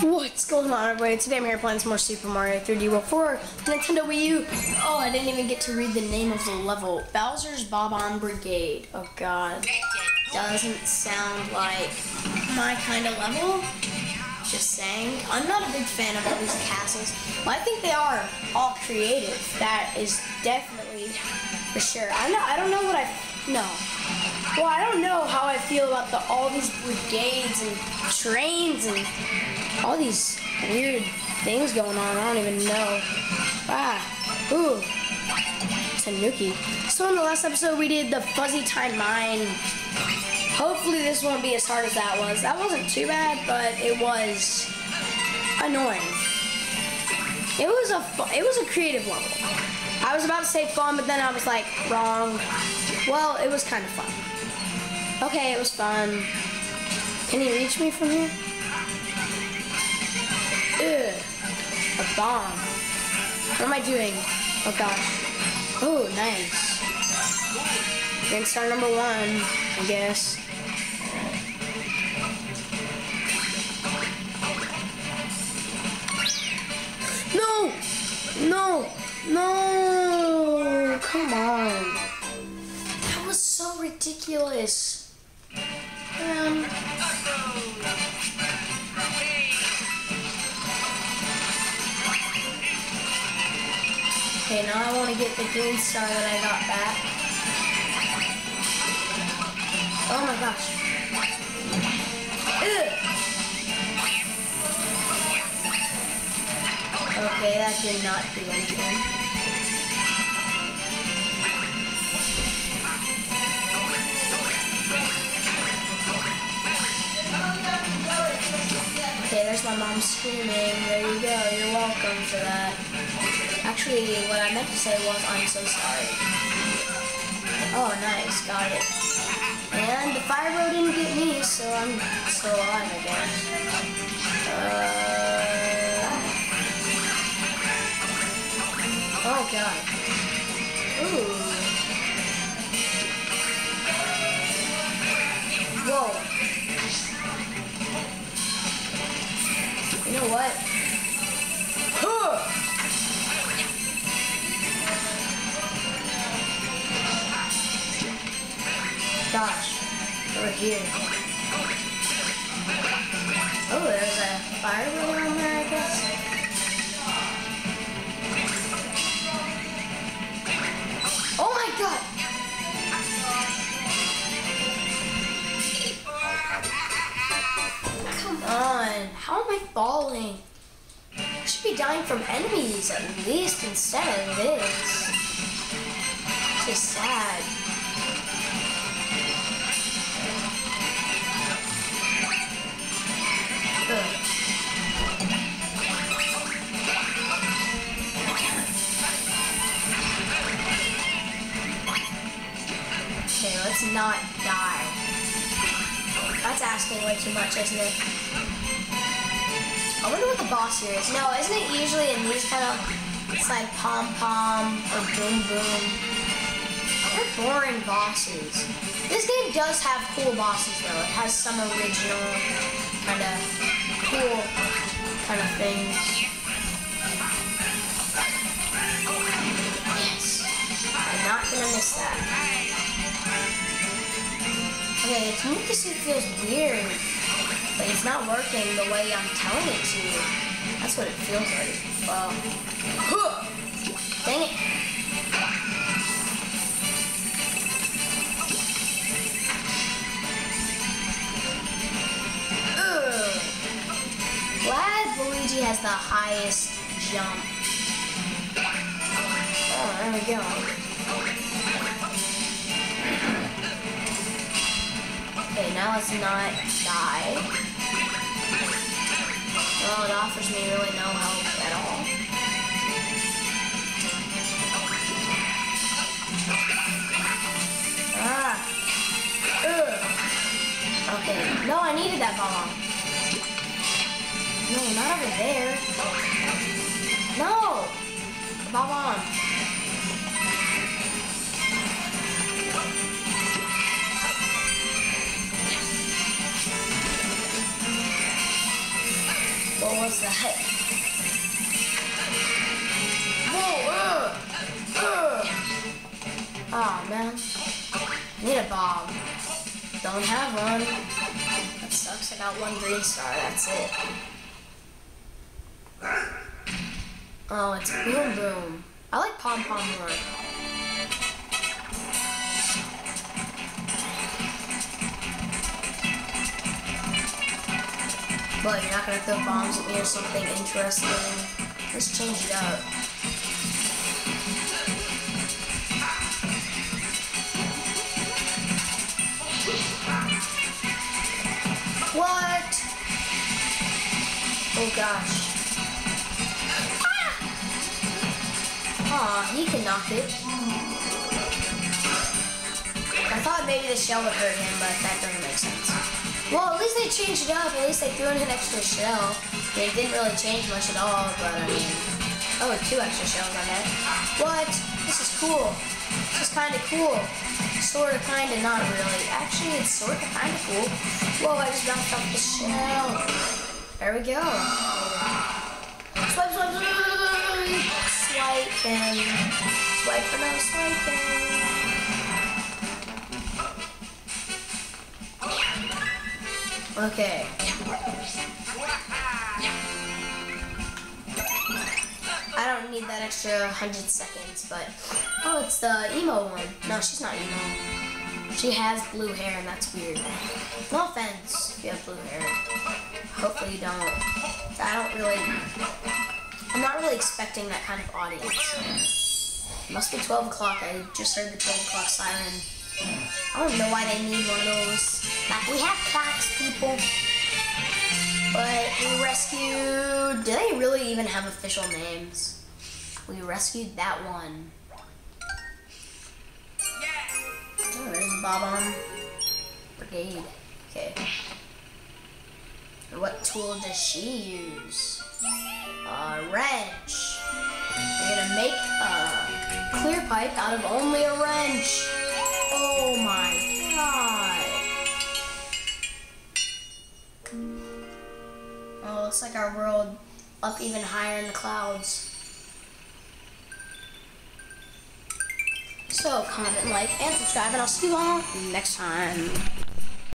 What's going on everybody? Today I'm here playing some more Super Mario 3D World 4 Nintendo Wii U. Oh, I didn't even get to read the name of the level. Bowser's Bob-omb Brigade. Oh god. Doesn't sound like my kind of level. Just saying. I'm not a big fan of all these castles. Well, I think they are all creative. That is definitely for sure. I know I don't know what I no. Well, I don't know how I feel about the all these brigades and trains and all these weird things going on. I don't even know. Ah, ooh, Tanuki. So in the last episode we did the Fuzzy Time Mine. Hopefully this won't be as hard as that was. That wasn't too bad, but it was annoying. It was a it was a creative level. I was about to say fun, but then I was like wrong. Well, it was kind of fun. Okay, it was fun. Can he reach me from here? Ugh. A bomb. What am I doing? Oh gosh. Oh, nice. Grand star number one, I guess. No! No! No! Come on. That was so ridiculous. Okay, now I want to get the green star that I got back. Oh my gosh. Ugh. Okay, that did not do anything. There's my mom screaming. There you go. You're welcome for that. Actually, what I meant to say was, I'm so sorry. Oh, nice. Got it. And the fire didn't get me, so I'm still alive, I guess. Uh... Oh, God. Ooh. Whoa. Know what? Huh! Gosh, over here. Oh, there's a fire around there, I guess. I falling? I should be dying from enemies at least instead of this. It's just sad. Okay, let's not die. That's asking way too much, isn't it? I wonder what the boss here is. No, isn't it usually in these kind of, it's like Pom Pom or Boom Boom. They're boring bosses. This game does have cool bosses though. It has some original kind of cool kind of things. Yes. I'm not gonna miss that. Okay, its movie suit feels weird, but it's not working the way I'm telling it to. That's what it feels like. Well, huh. dang it. Glad Luigi has the highest jump. Oh, there we go. Now let's not die. Well, it offers me really no help at all. Ah. Ugh. Okay. No, I needed that bomb. No, not over there. No! Bomb on. What that? Whoa! Uh, uh. Oh man. Need a bomb. Don't have one. That sucks. I got one green star. That's it. Oh, it's Boom Boom. I like Pom Pom more. But you're not gonna throw bombs at me or something interesting. Let's change it up. What? Oh gosh. Ah! He can knock it. I thought maybe the shell would hurt him, but that doesn't make sense. Well, at least they changed it up. At least they threw in an extra shell. I mean, it didn't really change much at all, but I mean... Oh, two extra shells on that. What? This is cool. This is kind of cool. Sort of, kind of, not really. Actually, it's sort of, kind of cool. Whoa, I just bounced off the shell. There we go. Swipe, swipe, swipe. Swipe and... Swipe and I'm. Okay. I don't need that extra 100 seconds, but... Oh, it's the emo one. No, she's not emo. She has blue hair, and that's weird. No offense if you have blue hair. Hopefully you don't. I don't really... I'm not really expecting that kind of audience. It must be 12 o'clock. I just heard the 12 o'clock siren. I don't know why they need one of those. We have clocks, people. But we rescued... Do they really even have official names? We rescued that one. Oh, there's the Bob-omb Brigade. Okay. What tool does she use? A wrench. We're gonna make a clear pipe out of only a wrench. Oh my god. Looks like our world up even higher in the clouds. So, comment, like, and subscribe, and I'll see you all next time.